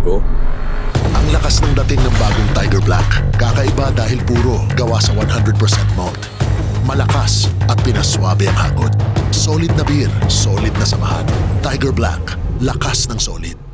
bago? Ang lakas ng dating ng bagong Tiger Black. Kakaiba dahil puro gawa sa 100% malt. Malakas at pinaswabe ang hagot. Solid na beer, solid na samahan. Tiger Black, lakas ng solid.